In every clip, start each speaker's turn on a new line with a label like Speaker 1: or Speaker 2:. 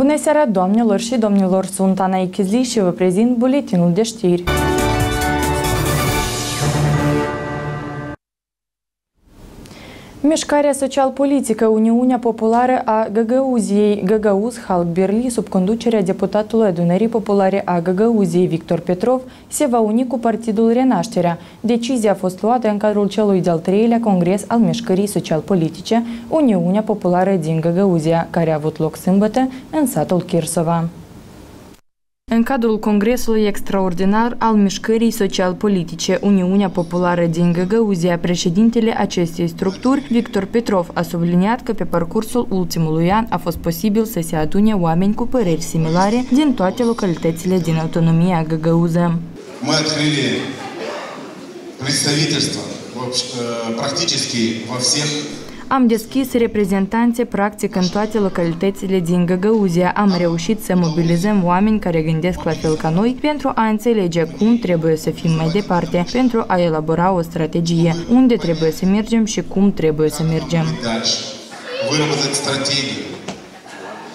Speaker 1: Bună seara, doamnelor și domnilor! Sunt Ana Ichizli și vă prezint buletinul de știri. Mișcarea social-politică Uniunea Populară a Găgăuziei Găgăuz Halk Berli, sub conducerea deputatului adunării populare a Găgăuziei Victor Petrov, se va uni cu Partidul Renașterea. Decizia a fost luată în cadrul celui de-al treilea congres al mișcării social-politice Uniunea Populară din Găgăuzia, care a avut loc sâmbătă în satul Chirsova. În cadrul Congresului Extraordinar al Mișcării Social-Politice Uniunea Populară din Găgăuzia, președintele acestei structuri, Victor Petrov, a subliniat că pe parcursul ultimului an a fost posibil să se adune oameni cu păreri similare din toate localitățile din autonomia Găgăuză.
Speaker 2: Мы открыли представительство практически во всех
Speaker 1: am deschis reprezentanțe practic în toate localitățile din Găgăuzia. Am reușit să mobilizăm oameni care gândesc la fel ca noi pentru a înțelege cum trebuie să fim mai departe, pentru a elabora o strategie, unde trebuie să mergem și cum trebuie să mergem.
Speaker 2: Выработать стратегию,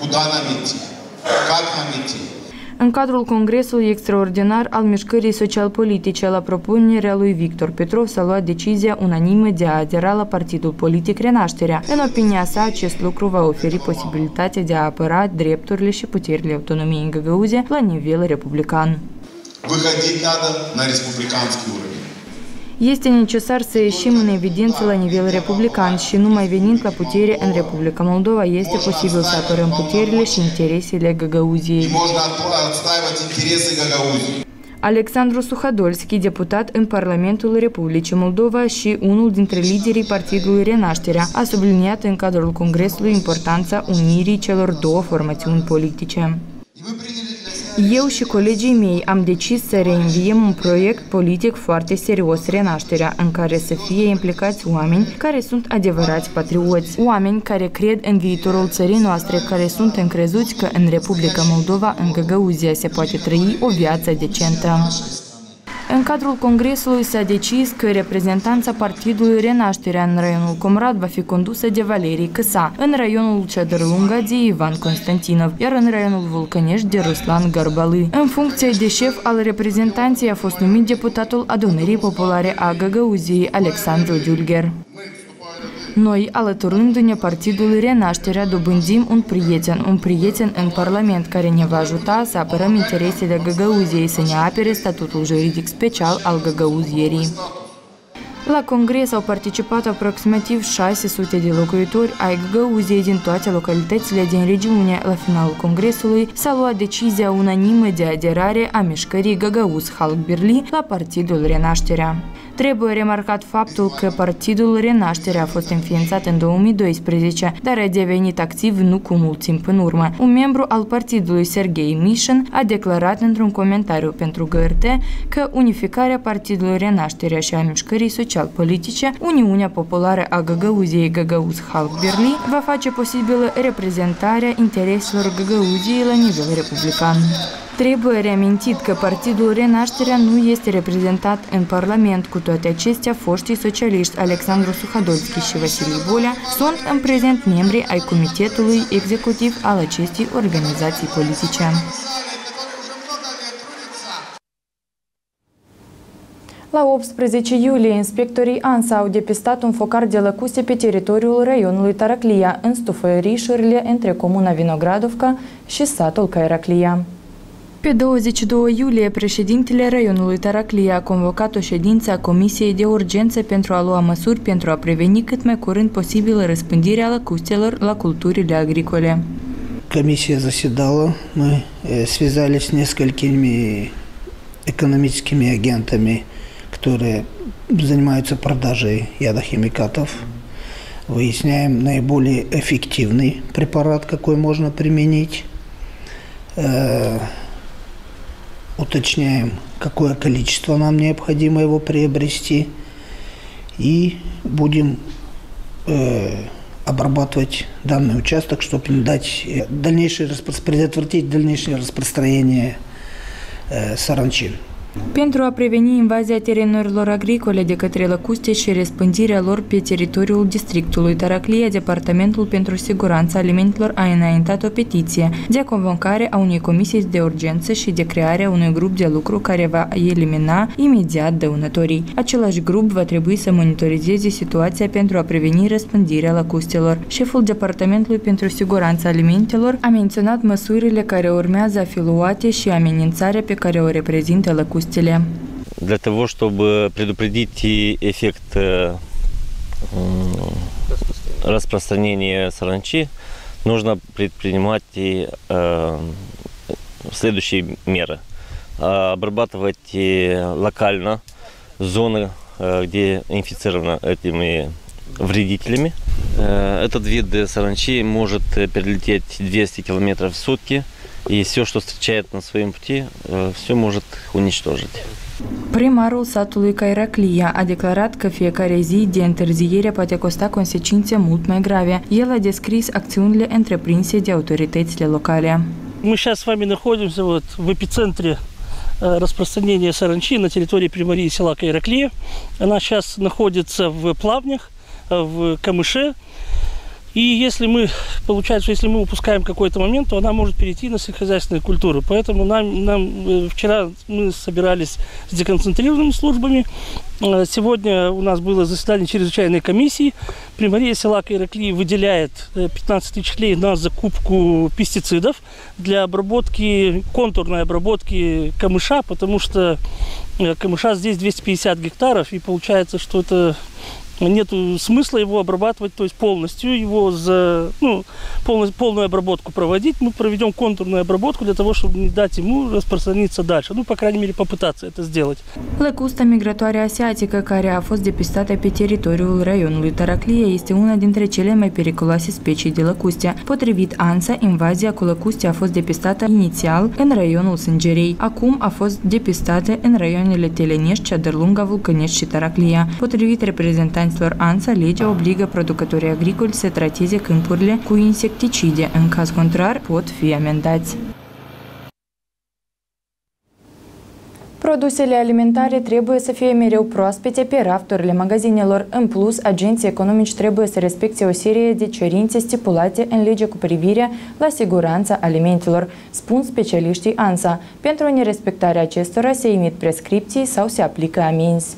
Speaker 2: куда нам идти, как нам идти,
Speaker 1: în cadrul Congresului Extraordinar al Mișcării Social-Politice, la propunerea lui Victor Petrov s-a luat decizia unanimă de a adera la Partidul Politic Renașterea. În opinia sa, acest lucru va oferi posibilitatea de a apăra drepturile și puterile autonomiei în Găgăuze la nivel republican.
Speaker 2: Выходить надо на республиканский уровень.
Speaker 1: Este necesar să ieșim în evidență la nivel republican și numai venind la putere în Republica Moldova este posibil să apărăm puterile și interesele Găgăuziei. Alexandru Suhadolski, deputat în Parlamentul Republicii Moldova și unul dintre liderii Partidului Renașterea, a subliniat în cadrul Congresului importanța unirii celor două formațiuni politice. Eu și colegii mei am decis să reînviem un proiect politic foarte serios, Renașterea, în care să fie implicați oameni care sunt adevărați patrioți, oameni care cred în viitorul țării noastre, care sunt încrezuți că în Republica Moldova, în Găgăuzia, se poate trăi o viață decentă. În cadrul congresului s-a decis că reprezentanța Partidului Renașterea în raionul Comrad va fi condusă de Valerii Câsa, în raionul Cedărlunga de Ivan Constantinov, iar în raionul Vulcănești de Ruslan Gărbalı. În funcție de șef al reprezentanței a fost numit deputatul adunării populare a Găgăuziei Alexandru Dulger. Noi, alăturându-ne Partidul Renașterea, dobândim un prieten, un prieten în Parlament care ne va ajuta să apărăm interesele Găgăuziei, să ne apere statutul juridic special al Găgăuzierii. La congres au participat aproximativ 600 de locuitori ai Găgăuziei din toate localitățile din regiune. La finalul congresului s-a luat decizia unanimă de aderare a mișcării Găgăuz Halk Birli la Partidul Renașterea. Trebuie remarcat faptul că Partidul Renaștere a fost înființat în 2012, dar a devenit activ nu cu mult timp în urmă. Un membru al partidului, Sergei Mișin, a declarat într-un comentariu pentru GRT că unificarea Partidului Renașterea și a mișcării social-politice, Uniunea Populară a Găgăuziei Găgăuz Halk Berli, va face posibilă reprezentarea intereselor Găgăuziei la nivel republican. Trebuie reamintit că Partidul Renașterea nu este reprezentat în Parlament. Cu toate acestea, foștii socialiști Alexandru Suhadolski și Vasilii Bolea sunt în prezent membri ai Comitetului Executiv al acestei organizații politice. La 18 iulie, inspectorii ANSA au depistat un focar de lăcuse pe teritoriul raionului Taraclia, în stufărișurile între comuna Vinogradovca și satul Cairaclia. Pe 22 iulie, președintele raionului Taraclia a convocat o ședință a Comisiei de Urgență pentru a lua măsuri pentru a preveni cât mai curând posibil răspândirea lăcustelor la culturile agricole.
Speaker 3: Комиссия заседала, мы связались с несколькими экономическими агентами, которые занимаются продажей ядохимикатов. Выясняем наиболее эффективный препарат, какой можно применить уточняем, какое количество нам необходимо его приобрести, и будем э, обрабатывать данный участок, чтобы не дать э, дальнейшее предотвратить дальнейшее распространение э, саранчин.
Speaker 1: Pentru a preveni invazia terenurilor agricole de către lăcuste și răspândirea lor pe teritoriul districtului Taraclia, Departamentul pentru Siguranța Alimentelor a înaintat o petiție de convocare a unei comisii de urgență și de crearea unui grup de lucru care va elimina imediat dăunătorii. Același grup va trebui să monitorizeze situația pentru a preveni răspândirea lăcustelor. Șeful Departamentului pentru Siguranța Alimentelor a menționat măsurile care urmează a fi luate și amenințarea pe care o reprezintă lăcustele.
Speaker 4: Для того, чтобы предупредить эффект э, распространения саранчи, нужно предпринимать и, э, следующие меры. Обрабатывать локально зоны, э, где инфицированы этими вредителями. Этот вид саранчи может перелететь 200 км в sutки, и все, что встречает на своем пути, все может уничтожить.
Speaker 1: Primarul satului Cairaclia a declarat că fiecare zi de întârziere poate costa consecințe mult mai grave. El a descris acțiunile întreprinse de autoritățile locale.
Speaker 5: Мы сейчас с вами находимся вот в эпицентре распространения саранчи на территории примарии села Кайраклия. Она сейчас находится в плавнях, в камыше. И если мы, получается, если мы упускаем какой-то момент, то она может перейти на сельскохозяйственную культуру. Поэтому нам, нам вчера мы собирались с деконцентрированными службами. Сегодня у нас было заседание чрезвычайной комиссии. Примария села Кайракли выделяет 15 тысяч лей на закупку пестицидов для обработки, контурной обработки камыша, потому что камыша здесь 250 гектаров, и получается, что это нет смысла его обрабатывать, то есть полностью его за, ну, полностью, полную обработку проводить. Мы проведем контурную обработку для того, чтобы не дать ему распространиться дальше. Ну, по крайней мере, попытаться это сделать.
Speaker 1: Asiatică care a fost depistată pe teritoriul raionului Taraclia este una dintre cele mai periculoase specii de lăcuste. Potrivit ANSA, invazia cu lăcuste a fost depistată inițial în raionul Sângerei. Acum a fost depistată în raioanele Telenești, Ceadărlunga, Vulcănești și ANSA, legea obligă producătorii agricoli să trateze câmpurile cu insecticide. În caz contrar, pot fi amendați. Produsele alimentare trebuie să fie mereu proaspete pe rafturile magazinelor. În plus, agenții economici trebuie să respecte o serie de cerințe stipulate în legea cu privire la siguranța alimentelor, spun specialiștii ANSA. Pentru nerespectarea acestora se emit prescripții sau se aplică amenzi.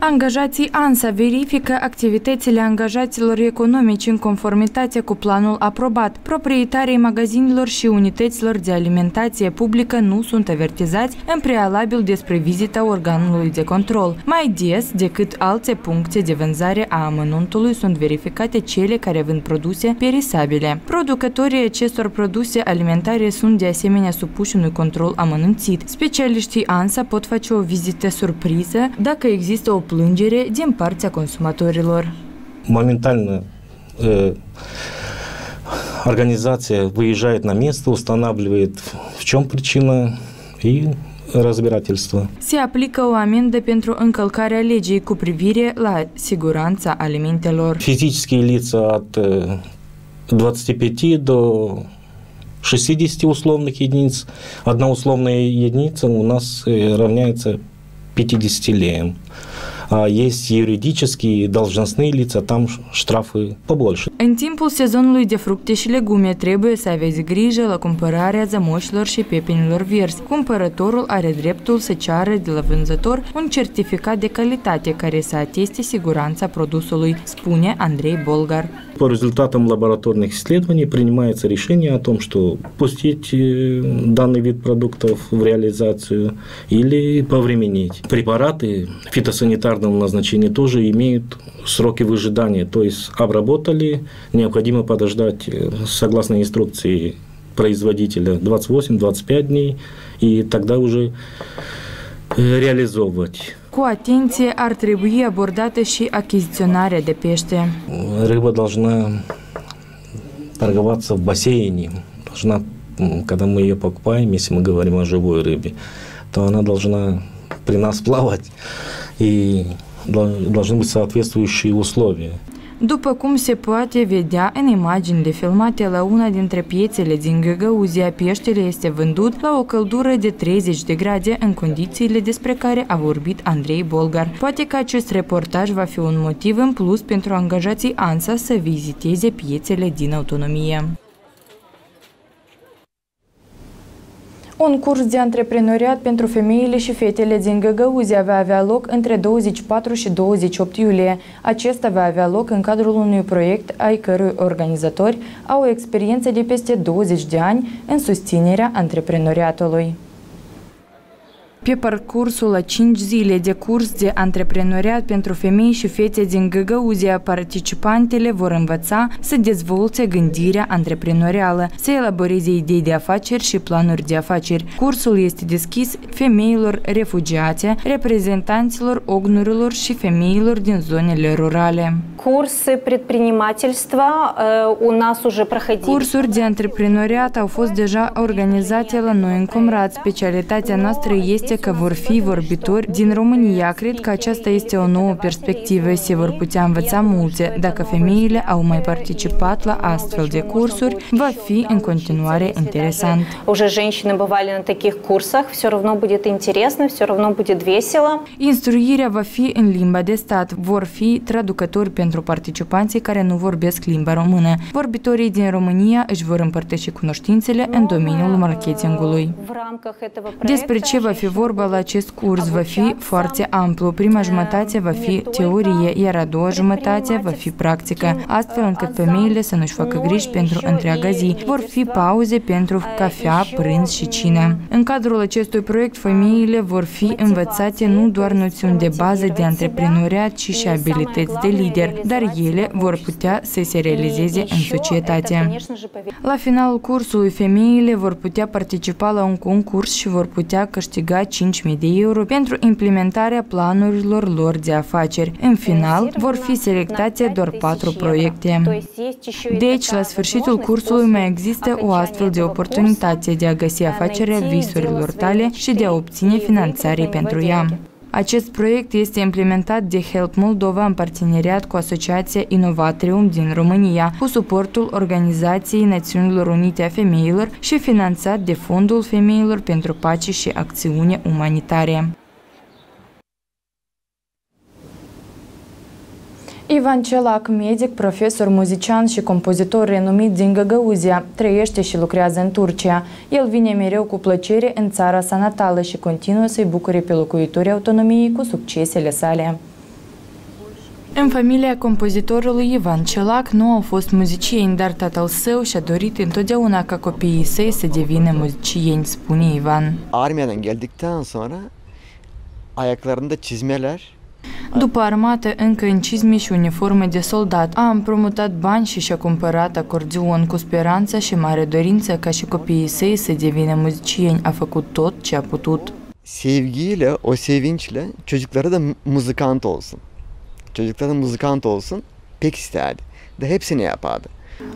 Speaker 1: Angajații ANSA verifică activitățile angajaților economici în conformitate cu planul aprobat. Proprietarii magazinelor și unităților de alimentație publică nu sunt avertizați în prealabil despre vizita organului de control. Mai des decât alte puncte de vânzare a amănuntului sunt verificate cele care vând produse perisabile. Producătorii acestor produse alimentare sunt de asemenea supuși unui control amănunțit. Specialiștii ANSA pot face o vizită surpriză dacă există o plângere din partea consumatorilor.
Speaker 6: Моментально э, организация выезжает на место, устанавливает в чем причина и разбирательство.
Speaker 1: Se aplică o amendă pentru încălcarea legii cu privire la siguranța alimentelor.
Speaker 6: Физические лица от э, 25 до 60 условных единиц. Одна условная единица у нас э, равняется 50 леям. А есть юридические должностные лица, там штрафы побольше.
Speaker 1: În timpul sezonului de fructe și legume trebuie să aveți grijă la cumpărarea zămoșilor și pepinilor verzi. Cumpărătorul are dreptul să ceară de la vânzător un certificat de calitate care să ateste siguranța produsului, spune Andrei Bolgar.
Speaker 6: По результатам лабораторных исследований принимается решение о том, что пустить данный вид продуктов в реализацию или повременить. Препараты фитосанитарного назначения тоже имеют сроки выжидания, то есть обработали, необходимо подождать согласно инструкции производителя 28-25 дней, и тогда уже реализовывать.
Speaker 1: Cu atenție ar trebui abordată și achiziționarea de pește.
Speaker 6: Рыба должна торговаться в бассейне. Должна, когда мы ее покупаем, если мы говорим о живой рыбе, то она должна при нас плавать и должны быть соответствующие условия.
Speaker 1: După cum se poate vedea în imaginile filmate la una dintre piețele din Găgăuzia, peștele este vândut la o căldură de 30 de grade în condițiile despre care a vorbit Andrei Bolgar. Poate că acest reportaj va fi un motiv în plus pentru angajații ANSA să viziteze piețele din autonomie. Un curs de antreprenoriat pentru femeile și fetele din Găgăuzia va avea loc între 24 și 28 iulie. Acesta va avea loc în cadrul unui proiect ai cărui organizatori au o experiență de peste 20 de ani în susținerea antreprenoriatului Pe parcursul a 5 zile de curs de antreprenoriat pentru femei și fete din Găgăuzia, participantele vor învăța să dezvolte gândirea antreprenorială, să elaboreze idei de afaceri și planuri de afaceri. Cursul este deschis femeilor refugiate, reprezentanților ognurilor și femeilor din zonele rurale.
Speaker 7: Curсы предпринимательства э, у нас уже проходили.
Speaker 1: Cursuri de antreprenoriat au fost deja organizate la noi în Comrat. Specialitatea noastră este că vor fi vorbitori din România. Cred că aceasta este o nouă perspectivă. Se vor putea învăța multe. Dacă femeile au mai participat la astfel de cursuri, va fi în continuare interesant.
Speaker 7: Уже женщины бывали на таких курсах, все равно будет интересно, все равно будет весело.
Speaker 1: Instruirea va fi în limba de stat. Vor fi traducători pentru participanții care nu vorbesc limba română. Vorbitorii din România își vor împărtăși cunoștințele în domeniul marketingului.
Speaker 7: В рамках этого
Speaker 1: Despre ce va fi vorba la acest curs va fi foarte amplu. Prima jumătate va fi teorie, iar a doua jumătate va fi practică, astfel încât femeile să nu-și facă griji pentru întreaga zi. Vor fi pauze pentru cafea, prânz și cină. În cadrul acestui proiect, femeile vor fi învățate nu doar noțiuni de bază de antreprenoriat, ci și abilități de lider, dar ele vor putea să se realizeze în societate. La finalul cursului, femeile vor putea participa la un concurs și vor putea câștiga 5.000 de euro pentru implementarea planurilor lor de afaceri. În final, vor fi selectate doar patru proiecte. Deci, la sfârșitul cursului mai există o astfel de oportunitate de a găsi afacerea visurilor tale și de a obține finanțare pentru ea. Acest proiect este implementat de Help Moldova în parteneriat cu Asociația Inovatrium din România, cu suportul Organizației Națiunilor Unite a Femeilor și finanțat de Fondul Femeilor pentru Pace și Acțiune Umanitare. Ivan Celac, medic, profesor, muzician și compozitor renumit din Găgăuzia, trăiește și lucrează în Turcia. El vine mereu cu plăcere în țara sa natală și continuă să-i bucure pe locuitorii autonomiei cu succesele sale. În familia compozitorului Ivan Celac nu au fost muzicieni, dar tatăl său și-a dorit întotdeauna ca copiii săi să devină muzicieni, spune Ivan.
Speaker 8: Armyadan geldikten sonra ayaklarında çizmeler,
Speaker 1: După armată, încă în cizme și uniforme de soldat, a împrumutat bani și și-a cumpărat acordeon cu speranța și mare dorință ca și copiii săi să devină muzicieni. A făcut tot ce a putut.
Speaker 8: sevgiyle, o sevinçle çocukları da mızıkant olsun. Çocukları da mızıkant olsun pek isterdi. De hepsini yapardı.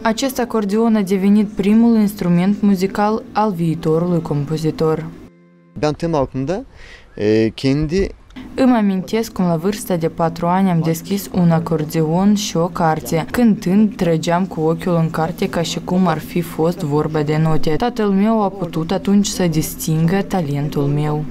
Speaker 1: Acest acordeon a devenit primul instrument muzical al viitorului compozitor.
Speaker 8: Ben tüm halkımda e, kendi
Speaker 1: Îmi amintesc cum la vârsta de patru ani am deschis un acordeon și o carte. Cântând, trăgeam cu ochiul în carte ca și cum ar fi fost vorba de note. Tatăl meu a putut atunci să distingă talentul meu.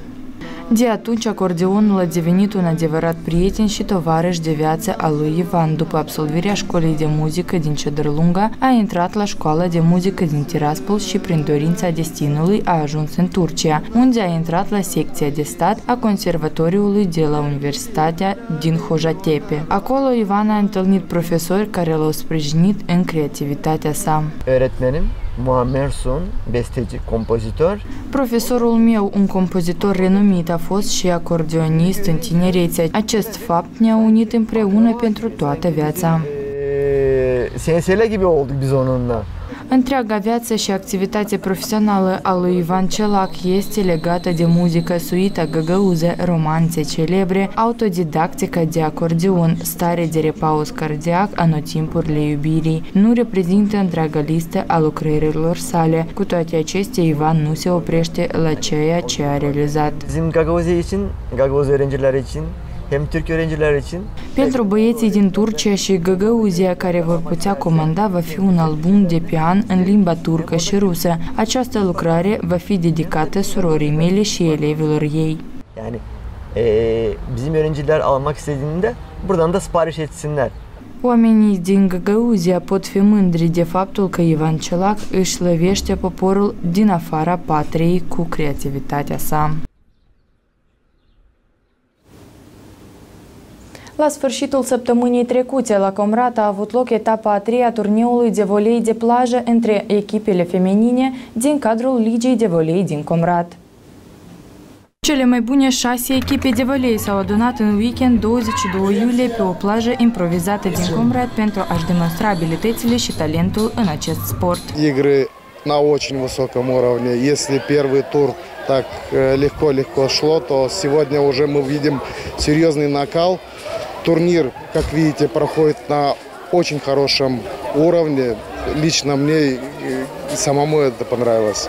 Speaker 1: De atunci, acordeonul a devenit un adevărat prieten și tovarăș de viață al lui Ivan. După absolvirea școlii de muzică din Cedrlunga, a intrat la școala de muzică din Tiraspol și, prin dorința destinului, a ajuns în Turcia, unde a intrat la secția de stat a conservatoriului de la Universitatea din Hojatepe. Acolo Ivan a întâlnit profesori care l-au sprijinit în creativitatea sa.
Speaker 8: öğretmenim Muammer Sun, besteci, kompozitör.
Speaker 1: Profesorul meu, un compozitor renumit, a fost și acordeonist în tinerețe. Acest fapt ne-a unit împreună pentru toată viața.
Speaker 8: Ee, sensele gibi olduk biz onunla.
Speaker 1: Întreaga viață și activitatea profesională a lui Ivan Celac este legată de muzică, suita găgăuză, romanțe celebre, autodidactică de acordeon, stare de repaus cardiac, anotimpurile iubirii. Nu reprezintă întreaga listă a lucrărilor sale. Cu toate acestea, Ivan nu se oprește la ceea ce a realizat.
Speaker 8: Bizim Gagavuz için, Gagavuz öğrenciler için hem Türk öğrenciler için
Speaker 1: Pentru băieții din Turcia și Găgăuzia care vor putea comanda va fi un album de pe an în limba turcă și rusă. Această lucrare va fi dedicată surorii mele și elevilor ei.
Speaker 8: yani eee, bizim öğrenciler almak istediğinde buradan da sipariş etsinler.
Speaker 1: Oamenii din Găgăuzia pot fi mândri de faptul că Ivan Celac își slăvește poporul din afara patriei cu creativitatea sa. La sfârșitul săptămânii trecute, la Comrat a avut loc etapa a treia a turneului de volei de plajă între echipele feminine din cadrul Ligii de volei din Comrat. Cele mai bune șase echipe de volei s-au adunat în weekend 22 iulie pe o plajă improvizată din Comrat pentru a-și demonstra abilitățile și talentul în acest sport.
Speaker 9: игры на очень высоком уровне. Если первый тур так э, легко-легко шло, то сегодня уже мы видим серьезный накал. Турнир, как видите, проходит на очень хорошем уровне. Лично мне самому это понравилось.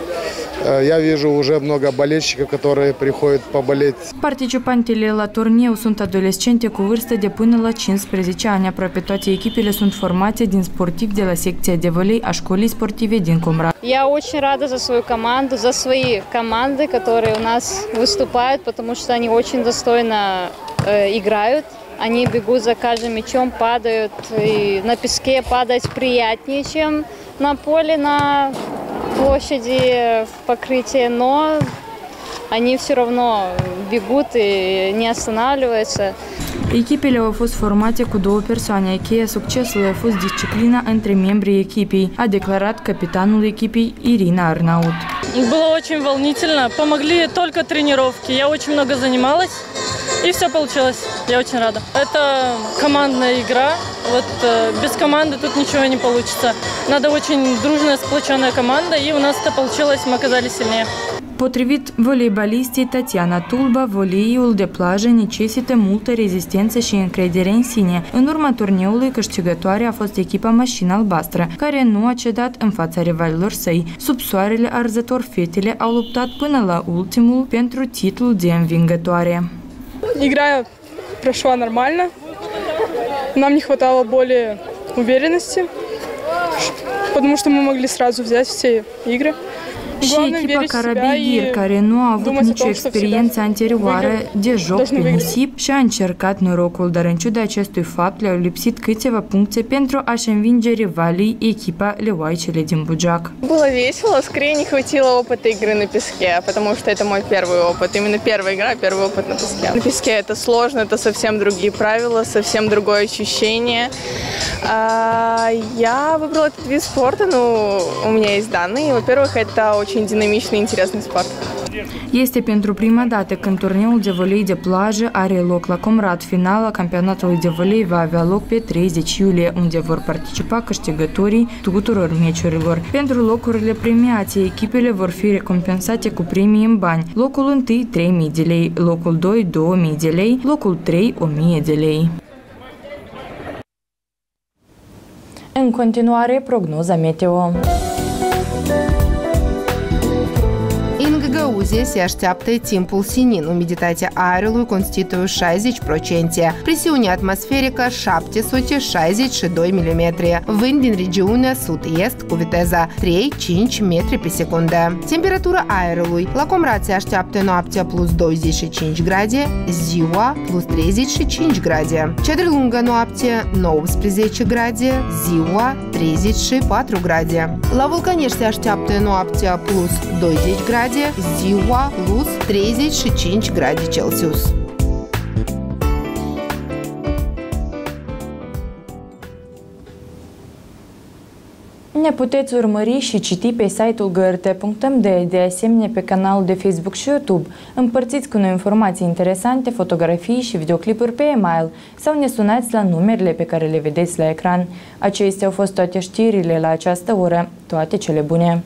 Speaker 9: Э, Я вижу уже много болельщиков, которые приходят поболеть
Speaker 1: Participantele la turneu sunt adolescente cu vârstă de până la 15 ani. Aproape toate echipele sunt formate din sportivi de la secția de volei a școlii sportive din Comrat.
Speaker 10: Я очень рада за свою команду, за свои команды, которые у нас выступают, потому что они очень достойно э, играют. Они бегут за каждым мячом, падают. И на песке падать приятнее, чем на поле, на площади в покрытии. Но они все равно бегут и не останавливаются.
Speaker 1: Echipele au fost formate cu două persoane. Cheia succesului a fost disciplina între membrii echipei, a declarat capitanul echipei Irina Arnaut.
Speaker 11: Было очень волнительно. Помогли только тренировки. Я очень много занималась, и все получилось. Я очень рада. Это командная игра. Вот э, без команды тут ничего не получится. Надо очень дружная, сплоченная команда, и у нас это получилось, мы оказались сильнее.
Speaker 1: Necesită multă rezistență și încredere în sine. În urma turneului, câștigătoare a fost echipa Mașina Albastră, care nu a cedat în fața rivalilor săi. Sub soarele arzător, fetele au luptat până la ultimul pentru titlul de învingătoare.
Speaker 11: Игра прошла нормально. Нам не хватало более уверенности, потому что мы могли сразу взять все игры.
Speaker 1: Și echipa Carabigir, care nu a avut nicio experiență anterioară de joc pe nisip și a încercat norocul, dar în ciuda acestui fapt le-au lipsit câteva puncte pentru a-și învinge rivalii echipa Leoaicele din Bujac.
Speaker 11: Было весело, скорее не хватило опыта игры на песке, потому что это мой первый опыт. Именно первая игра, первый опыт на песке. На песке это сложно, это совсем другие правила, совсем другое ощущение. А, Я выбрала этот вид спорта, ну, у меня есть данные. Во-первых, это очень динамичный и интересный спорт.
Speaker 1: Este pentru prima dată când turneul de volei de plajă are loc la Comrat. Finala campionatului de volei va avea loc pe 30 iulie, unde vor participa câștigătorii tuturor meciurilor. Pentru locurile premiate, echipele vor fi recompensate cu premii în bani. Locul 1 3.000 de lei, locul 2 2.000 de lei, locul 3 1.000 de lei. În continuare, prognoza meteo.
Speaker 12: În Găgăuzie se așteaptă timpul sinin, umiditatea aerului constituie 60%, presiunea atmosferică 762 mm, vânt din regiunea sud-est cu viteza 3-5 metri pe secundă. Temperatura aerului la Comrat se așteaptă noaptea plus 25 grade, ziua plus 35 grade. Cea de lungă noapte 19 grade, ziua 34 grade. La Vulcanești se așteaptă noaptea plus 20 grade, ziua plus 35 grade Celsius.
Speaker 1: Ne puteți urmări și citi pe site-ul grt.md, de asemenea pe canalul de Facebook și YouTube. Împărțiți cu noi informații interesante, fotografii și videoclipuri pe e-mail sau ne sunați la numerele pe care le vedeți la ecran. Acestea au fost toate știrile la această oră. Toate cele bune!